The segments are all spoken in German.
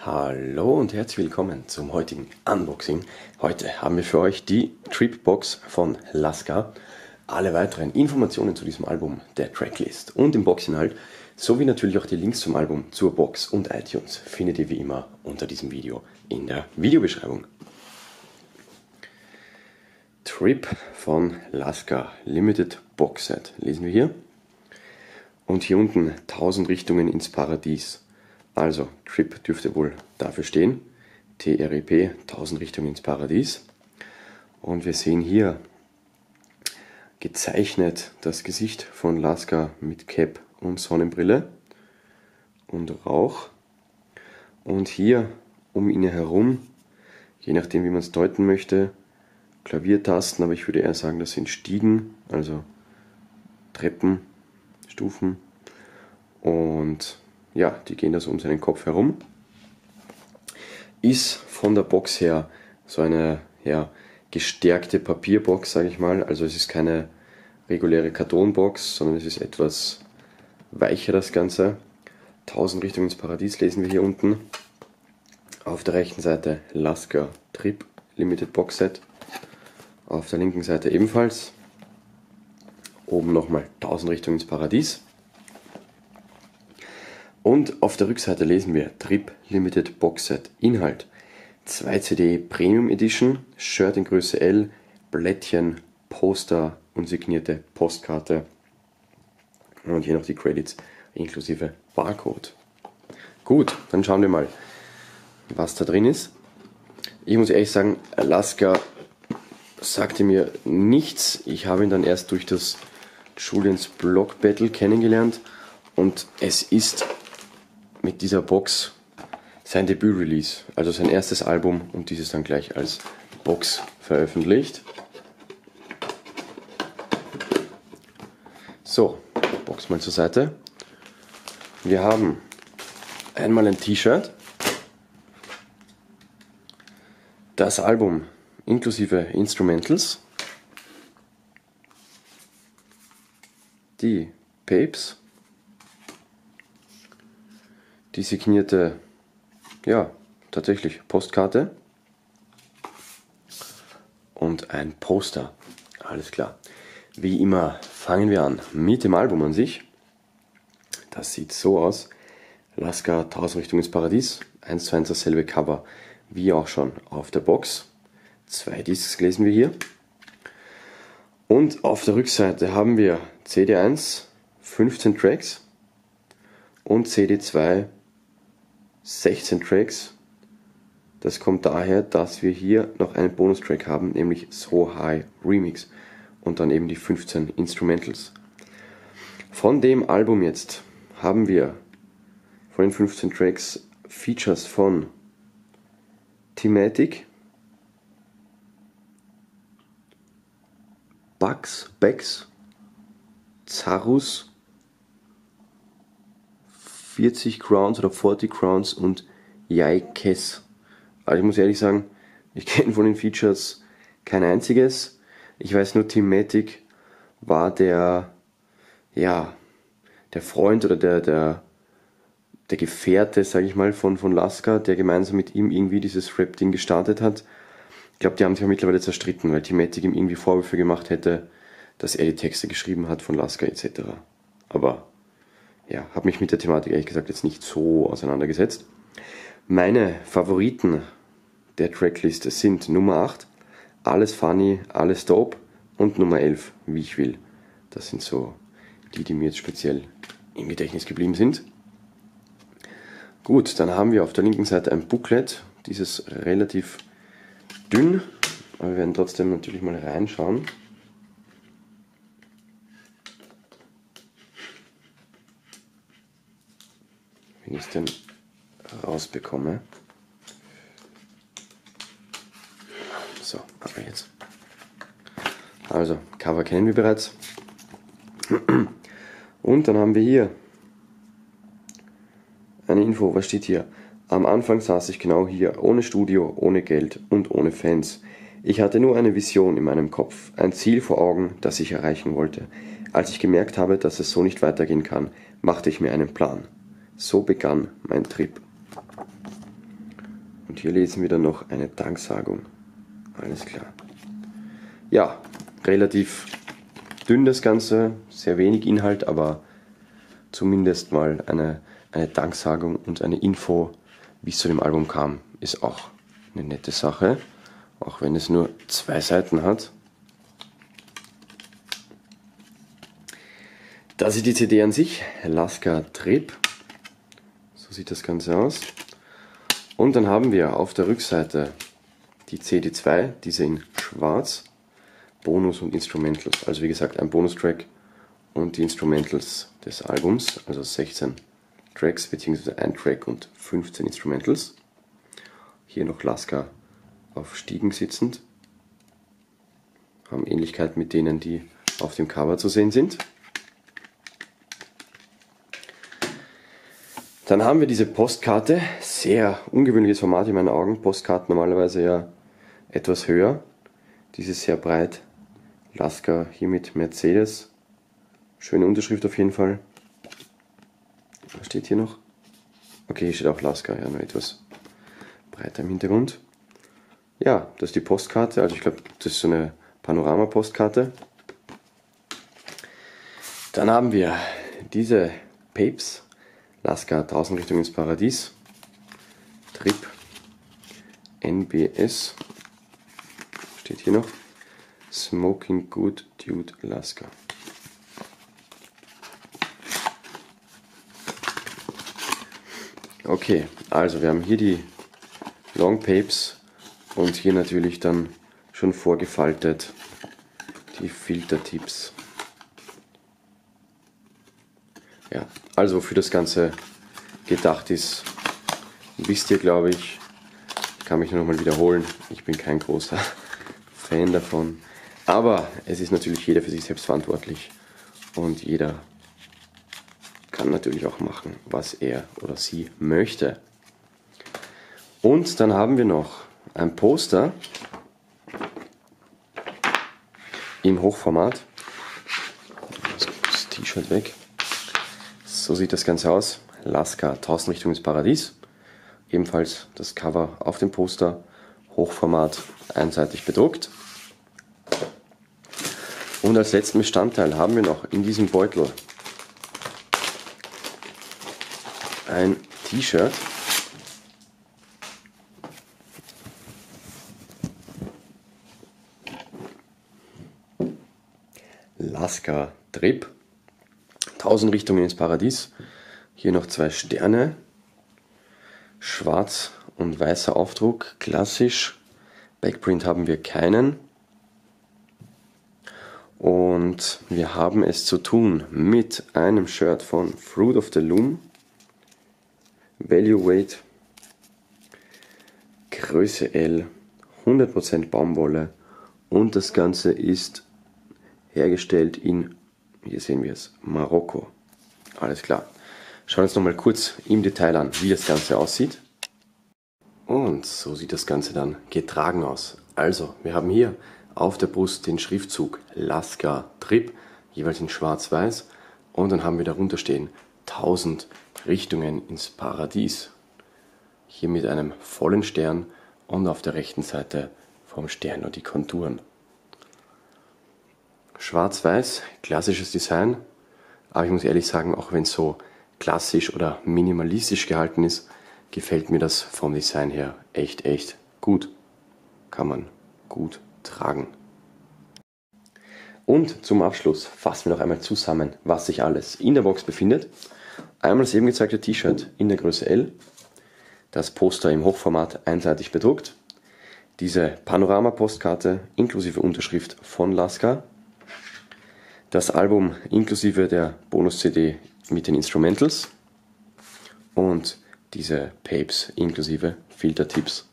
Hallo und herzlich willkommen zum heutigen Unboxing. Heute haben wir für euch die Tripbox von Laska. Alle weiteren Informationen zu diesem Album, der Tracklist und dem Boxinhalt sowie natürlich auch die Links zum Album, zur Box und iTunes findet ihr wie immer unter diesem Video in der Videobeschreibung. Trip von Laska Limited Box Set lesen wir hier. Und hier unten 1000 Richtungen ins Paradies. Also, Trip dürfte wohl dafür stehen. TRIP, 1000 Richtungen ins Paradies. Und wir sehen hier gezeichnet das Gesicht von Laska mit Cap und Sonnenbrille und Rauch. Und hier um ihn herum, je nachdem wie man es deuten möchte, Klaviertasten, aber ich würde eher sagen, das sind Stiegen, also Treppen, Stufen. Und ja, die gehen da so um seinen Kopf herum. Ist von der Box her so eine ja, gestärkte Papierbox, sage ich mal. Also es ist keine reguläre Kartonbox, sondern es ist etwas weicher das Ganze. 1000 Richtungen ins Paradies lesen wir hier unten. Auf der rechten Seite Lasker Trip Limited Box Set. Auf der linken Seite ebenfalls. Oben nochmal 1000 Richtungen ins Paradies. Und auf der Rückseite lesen wir Trip Limited Box Set Inhalt 2 CD Premium Edition, Shirt in Größe L, Blättchen, Poster und signierte Postkarte. Und hier noch die Credits inklusive Barcode. Gut, dann schauen wir mal, was da drin ist. Ich muss ehrlich sagen, Alaska sagte mir nichts. Ich habe ihn dann erst durch das Julians Block Battle kennengelernt und es ist mit dieser Box sein Debüt-Release, also sein erstes Album und dieses dann gleich als Box veröffentlicht. So, Box mal zur Seite. Wir haben einmal ein T-Shirt, das Album inklusive Instrumentals, die Papes, die signierte, ja, tatsächlich Postkarte und ein Poster. Alles klar. Wie immer fangen wir an mit dem Album an sich. Das sieht so aus. Laska 1000 Richtung ins Paradies. 1 zu 1 dasselbe Cover wie auch schon auf der Box. Zwei Discs lesen wir hier. Und auf der Rückseite haben wir CD1 15 Tracks und CD2 16 Tracks. Das kommt daher, dass wir hier noch einen Bonustrack haben, nämlich So High Remix und dann eben die 15 Instrumentals. Von dem Album jetzt haben wir von den 15 Tracks Features von Thematic, Bugs, Becks, Zarus, 40 Crowns oder 40 Crowns und Yai Kess. Also ich muss ehrlich sagen, ich kenne von den Features kein einziges. Ich weiß nur, Thematic war der, ja, der Freund oder der, der, der Gefährte, sage ich mal, von, von Laska, der gemeinsam mit ihm irgendwie dieses Rap-Ding gestartet hat. Ich glaube, die haben sich ja mittlerweile zerstritten, weil Thematic ihm irgendwie Vorwürfe gemacht hätte, dass er die Texte geschrieben hat von Laska etc. Aber ja, habe mich mit der Thematik ehrlich gesagt jetzt nicht so auseinandergesetzt. Meine Favoriten der Trackliste sind Nummer 8, Alles Funny, Alles Dope und Nummer 11, Wie ich will. Das sind so die, die mir jetzt speziell im Gedächtnis geblieben sind. Gut, dann haben wir auf der linken Seite ein Booklet, dieses relativ dünn, aber wir werden trotzdem natürlich mal reinschauen. Wenn ich es denn rausbekomme. So, aber jetzt. Also, Cover kennen wir bereits. Und dann haben wir hier eine Info, was steht hier? Am Anfang saß ich genau hier, ohne Studio, ohne Geld und ohne Fans. Ich hatte nur eine Vision in meinem Kopf, ein Ziel vor Augen, das ich erreichen wollte. Als ich gemerkt habe, dass es so nicht weitergehen kann, machte ich mir einen Plan. So begann mein Trip. Und hier lesen wir dann noch eine Danksagung. Alles klar. Ja, relativ dünn das Ganze, sehr wenig Inhalt, aber zumindest mal eine, eine Danksagung und eine Info, wie es zu dem Album kam, ist auch eine nette Sache, auch wenn es nur zwei Seiten hat. Das ist die CD an sich, Laska Trip. Sieht das Ganze aus. Und dann haben wir auf der Rückseite die CD2, diese in schwarz, Bonus und Instrumentals. Also wie gesagt, ein Bonustrack und die Instrumentals des Albums, also 16 Tracks bzw. ein Track und 15 Instrumentals. Hier noch Laska auf Stiegen sitzend. Haben Ähnlichkeit mit denen, die auf dem Cover zu sehen sind. Dann haben wir diese Postkarte, sehr ungewöhnliches Format in meinen Augen. Postkarten normalerweise ja etwas höher. Diese sehr breit. Laska hier mit Mercedes. Schöne Unterschrift auf jeden Fall. Was steht hier noch? Okay, hier steht auch Laska, ja, nur etwas breiter im Hintergrund. Ja, das ist die Postkarte. Also ich glaube, das ist so eine Panorama-Postkarte. Dann haben wir diese Papes Lasker draußen Richtung ins Paradies. Trip NBS steht hier noch. Smoking Good Dude Lasker. Okay, also wir haben hier die Long Papes und hier natürlich dann schon vorgefaltet die Filtertipps. Ja, also wofür das Ganze gedacht ist, wisst ihr, glaube ich. Ich kann mich nur noch mal wiederholen. Ich bin kein großer Fan davon. Aber es ist natürlich jeder für sich selbst verantwortlich. Und jeder kann natürlich auch machen, was er oder sie möchte. Und dann haben wir noch ein Poster im Hochformat. Das T-Shirt weg. So sieht das Ganze aus. Laska, Tausendrichtung ins Paradies. Ebenfalls das Cover auf dem Poster, Hochformat, einseitig bedruckt. Und als letzten Bestandteil haben wir noch in diesem Beutel ein T-Shirt. Laska Trip. Tausend Richtungen ins Paradies. Hier noch zwei Sterne. Schwarz und weißer Aufdruck, klassisch. Backprint haben wir keinen. Und wir haben es zu tun mit einem Shirt von Fruit of the Loom. Value Weight, Größe L, 100% Baumwolle und das Ganze ist hergestellt in hier sehen wir es. Marokko. Alles klar. Schauen wir uns nochmal kurz im Detail an, wie das Ganze aussieht. Und so sieht das Ganze dann getragen aus. Also, wir haben hier auf der Brust den Schriftzug Laska Trip, jeweils in schwarz-weiß. Und dann haben wir darunter stehen 1000 Richtungen ins Paradies. Hier mit einem vollen Stern und auf der rechten Seite vom Stern und die Konturen. Schwarz-Weiß, klassisches Design, aber ich muss ehrlich sagen, auch wenn es so klassisch oder minimalistisch gehalten ist, gefällt mir das vom Design her echt, echt gut. Kann man gut tragen. Und zum Abschluss fassen wir noch einmal zusammen, was sich alles in der Box befindet. Einmal das eben gezeigte T-Shirt in der Größe L, das Poster im Hochformat einseitig bedruckt, diese Panorama-Postkarte inklusive Unterschrift von Laska, das Album inklusive der Bonus-CD mit den Instrumentals und diese Papes inklusive Filtertipps.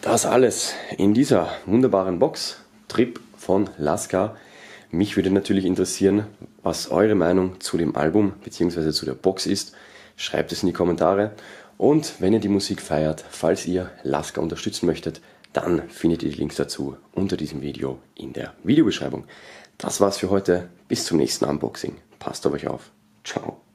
Das alles in dieser wunderbaren Box, Trip von Laska. Mich würde natürlich interessieren, was eure Meinung zu dem Album bzw. zu der Box ist. Schreibt es in die Kommentare. Und wenn ihr die Musik feiert, falls ihr Laska unterstützen möchtet, dann findet ihr die Links dazu unter diesem Video in der Videobeschreibung. Das war's für heute. Bis zum nächsten Unboxing. Passt auf euch auf. Ciao.